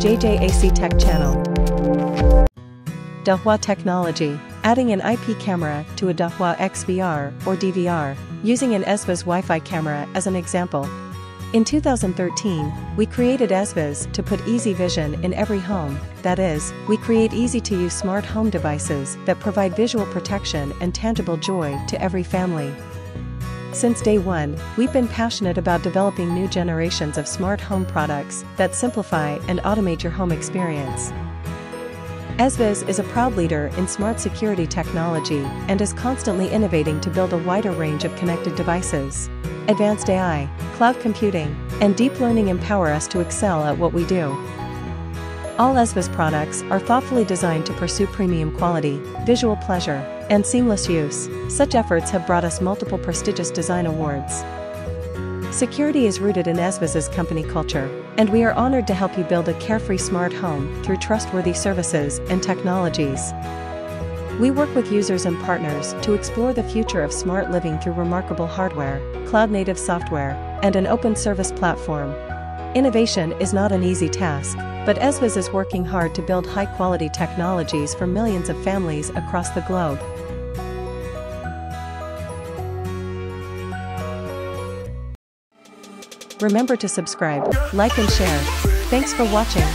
JJAC Tech Channel. Dahua Technology, adding an IP camera to a Dahua XVR or DVR, using an EZVIZ Wi-Fi camera as an example. In 2013, we created EZVIZ to put easy vision in every home, that is, we create easy-to-use smart home devices that provide visual protection and tangible joy to every family. Since day one, we've been passionate about developing new generations of smart home products that simplify and automate your home experience. EZVIZ is a proud leader in smart security technology and is constantly innovating to build a wider range of connected devices. Advanced AI, cloud computing, and deep learning empower us to excel at what we do. All EZVIZ products are thoughtfully designed to pursue premium quality, visual pleasure, and seamless use. Such efforts have brought us multiple prestigious design awards. Security is rooted in EZVIZ's company culture, and we are honored to help you build a carefree smart home through trustworthy services and technologies. We work with users and partners to explore the future of smart living through remarkable hardware, cloud native software, and an open service platform. Innovation is not an easy task, but EZVIZ is working hard to build high quality technologies for millions of families across the globe. Remember to subscribe, like and share. Thanks for watching.